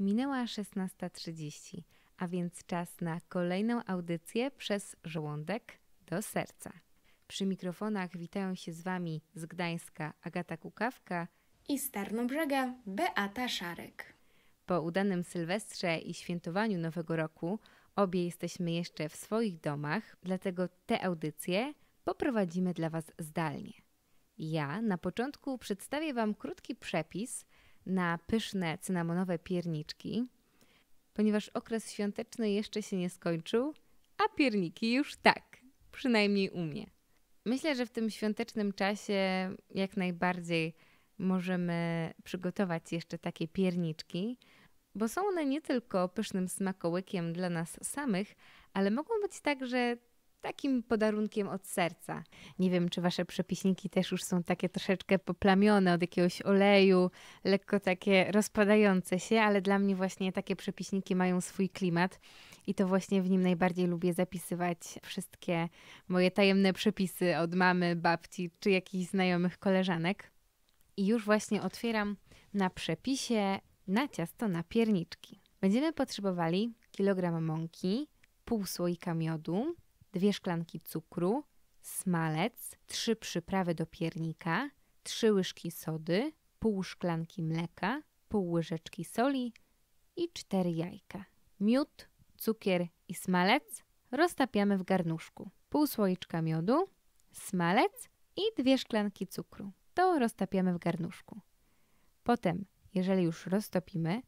Minęła 16.30, a więc czas na kolejną audycję przez żołądek do serca. Przy mikrofonach witają się z Wami z Gdańska Agata Kukawka i z Tarnobrzega Beata Szarek. Po udanym Sylwestrze i świętowaniu Nowego Roku obie jesteśmy jeszcze w swoich domach, dlatego te audycje poprowadzimy dla Was zdalnie. Ja na początku przedstawię Wam krótki przepis na pyszne cynamonowe pierniczki, ponieważ okres świąteczny jeszcze się nie skończył, a pierniki już tak, przynajmniej u mnie. Myślę, że w tym świątecznym czasie jak najbardziej możemy przygotować jeszcze takie pierniczki, bo są one nie tylko pysznym smakołykiem dla nas samych, ale mogą być także takim podarunkiem od serca. Nie wiem, czy wasze przepiśniki też już są takie troszeczkę poplamione od jakiegoś oleju, lekko takie rozpadające się, ale dla mnie właśnie takie przepiśniki mają swój klimat i to właśnie w nim najbardziej lubię zapisywać wszystkie moje tajemne przepisy od mamy, babci czy jakichś znajomych koleżanek. I już właśnie otwieram na przepisie na ciasto na pierniczki. Będziemy potrzebowali kilogram mąki, pół słoika miodu, dwie szklanki cukru, smalec, trzy przyprawy do piernika, trzy łyżki sody, pół szklanki mleka, pół łyżeczki soli i cztery jajka. Miód, cukier i smalec roztapiamy w garnuszku. Pół słoiczka miodu, smalec i dwie szklanki cukru. To roztapiamy w garnuszku. Potem, jeżeli już roztopimy,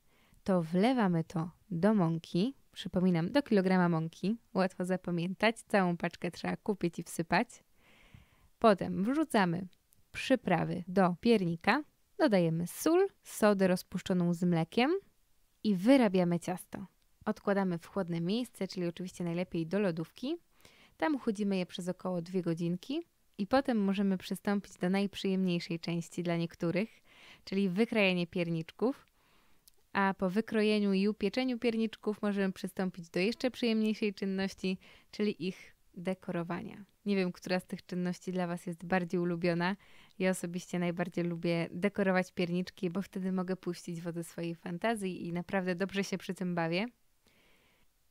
to wlewamy to do mąki, Przypominam, do kilograma mąki, łatwo zapamiętać, całą paczkę trzeba kupić i wsypać. Potem wrzucamy przyprawy do piernika, dodajemy sól, sodę rozpuszczoną z mlekiem i wyrabiamy ciasto. Odkładamy w chłodne miejsce, czyli oczywiście najlepiej do lodówki. Tam chudzimy je przez około 2 godzinki i potem możemy przystąpić do najprzyjemniejszej części dla niektórych, czyli wykrajanie pierniczków a po wykrojeniu i upieczeniu pierniczków możemy przystąpić do jeszcze przyjemniejszej czynności, czyli ich dekorowania. Nie wiem, która z tych czynności dla Was jest bardziej ulubiona. Ja osobiście najbardziej lubię dekorować pierniczki, bo wtedy mogę puścić wodę swojej fantazji i naprawdę dobrze się przy tym bawię.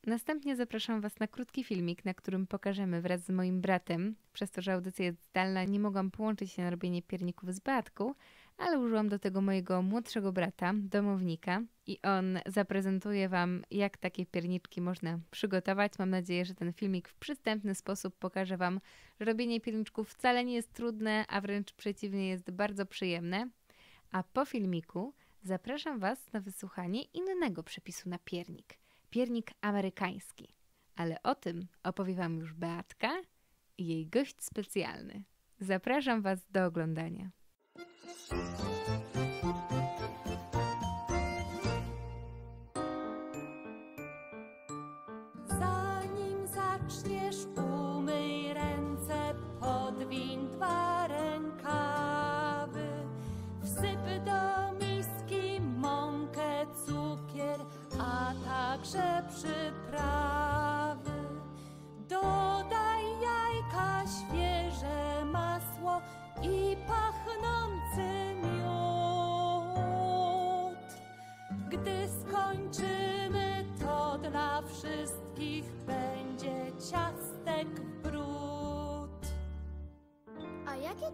Następnie zapraszam Was na krótki filmik, na którym pokażemy wraz z moim bratem, przez to, że audycja jest zdalna, nie mogłam połączyć się na robienie pierników z Beatką, ale użyłam do tego mojego młodszego brata, domownika, i on zaprezentuje Wam, jak takie pierniczki można przygotować. Mam nadzieję, że ten filmik w przystępny sposób pokaże Wam, że robienie pierniczków wcale nie jest trudne, a wręcz przeciwnie, jest bardzo przyjemne. A po filmiku zapraszam Was na wysłuchanie innego przepisu na piernik. Piernik amerykański. Ale o tym opowie Wam już Beatka i jej gość specjalny. Zapraszam Was do oglądania. Zanim zaczniesz, umyj ręce, podwiń dwa rękawy. Wsyp do miski mąkę, cukier, a także przyprawy.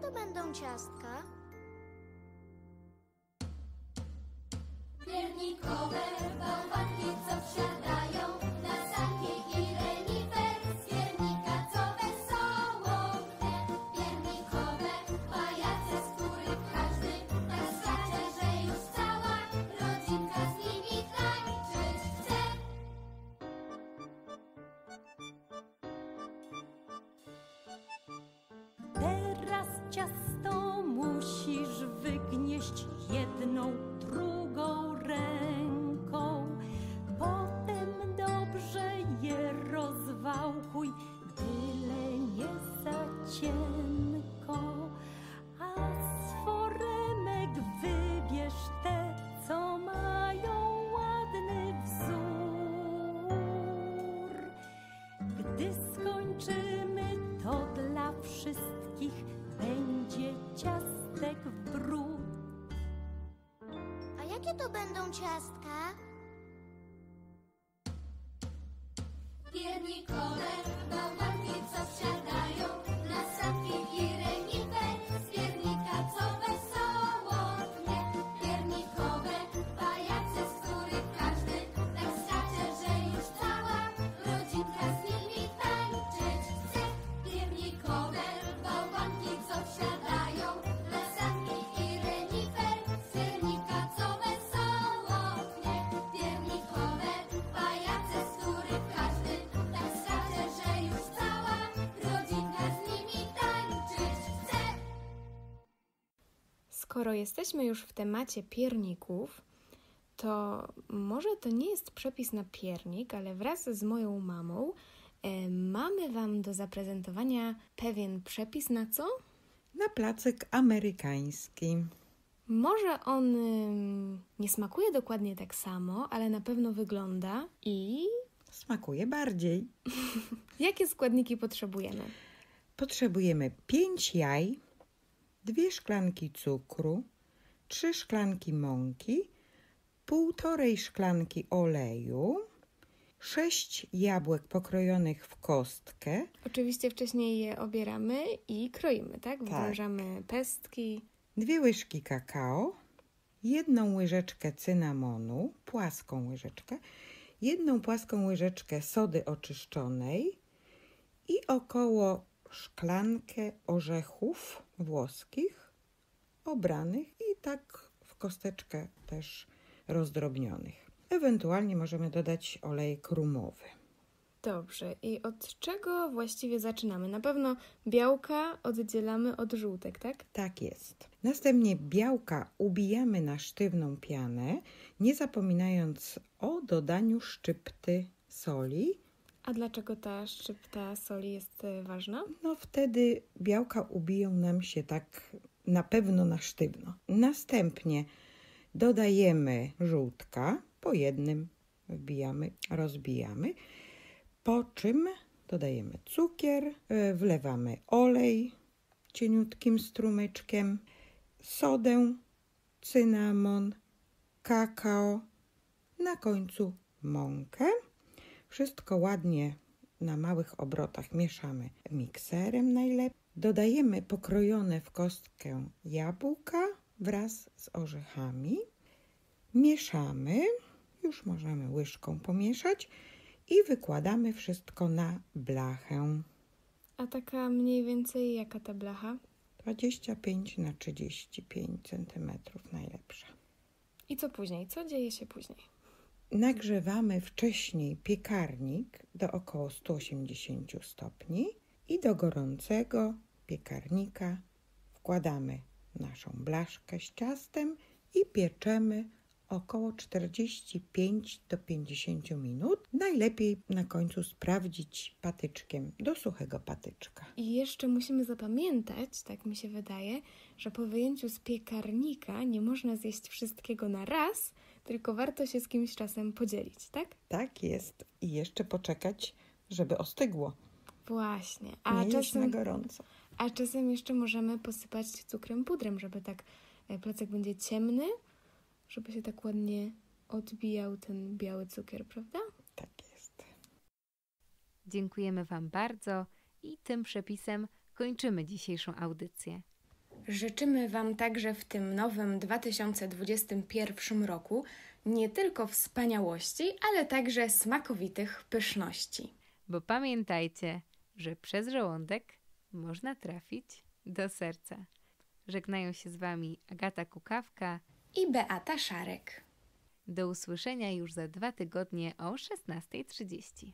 To będą ciastka? Piernikowe bałwanki, co wsiadają na sanki i renifer z piernika, co wesoło chce. Piernikowe pajace, z których każdy tak skacze, że już cała rodzinka z nimi tańczyć chce. Ciasto musisz wygnieść jedną, Jakie to będą ciastka? Piernikowe. Skoro jesteśmy już w temacie pierników, to może to nie jest przepis na piernik, ale wraz z moją mamą e, mamy Wam do zaprezentowania pewien przepis na co? Na placek amerykański. Może on ym, nie smakuje dokładnie tak samo, ale na pewno wygląda i Smakuje bardziej. jakie składniki potrzebujemy? Potrzebujemy 5 jaj, 2 szklanki cukru, 3 szklanki mąki, półtorej szklanki oleju, 6 jabłek pokrojonych w kostkę, Oczywiście wcześniej je obieramy i kroimy, tak? Wdrążamy pestki. dwie łyżki kakao, jedną łyżeczkę cynamonu, płaską łyżeczkę, jedną płaską łyżeczkę sody oczyszczonej i około szklankę orzechów włoskich obranych i tak w kosteczkę też rozdrobnionych. Ewentualnie możemy dodać olejek rumowy. Dobrze. I od czego właściwie zaczynamy? Na pewno białka oddzielamy od żółtek, tak? Tak jest. Następnie białka ubijamy na sztywną pianę, nie zapominając o dodaniu szczypty soli. A dlaczego ta szczypta soli jest e, ważna? No wtedy białka ubiją nam się tak na pewno na sztywno. Następnie dodajemy żółtka, po jednym wbijamy, rozbijamy, po czym dodajemy cukier, e, wlewamy olej cieniutkim strumyczkiem, sodę, cynamon, kakao, na końcu mąkę. Wszystko ładnie na małych obrotach mieszamy mikserem najlepiej. Dodajemy pokrojone w kostkę jabłka wraz z orzechami. Mieszamy, już możemy łyżką pomieszać i wykładamy wszystko na blachę. A taka mniej więcej jaka ta blacha? 25 na 35 cm najlepsza. I co później? Co dzieje się później? Nagrzewamy wcześniej piekarnik do około 180 stopni i do gorącego piekarnika wkładamy naszą blaszkę z ciastem i pieczemy około 45 do 50 minut. Najlepiej na końcu sprawdzić patyczkiem do suchego patyczka. I jeszcze musimy zapamiętać, tak mi się wydaje, że po wyjęciu z piekarnika nie można zjeść wszystkiego na raz, tylko warto się z kimś czasem podzielić, tak? Tak jest. I jeszcze poczekać, żeby ostygło. Właśnie. A Nie jeść na czasem, gorąco. a czasem jeszcze możemy posypać cukrem pudrem, żeby tak e, placek będzie ciemny, żeby się tak ładnie odbijał ten biały cukier, prawda? Tak jest. Dziękujemy Wam bardzo i tym przepisem kończymy dzisiejszą audycję. Życzymy Wam także w tym nowym 2021 roku nie tylko wspaniałości, ale także smakowitych pyszności. Bo pamiętajcie, że przez żołądek można trafić do serca. Żegnają się z Wami Agata Kukawka. I Beata Szarek. Do usłyszenia już za dwa tygodnie o 16.30.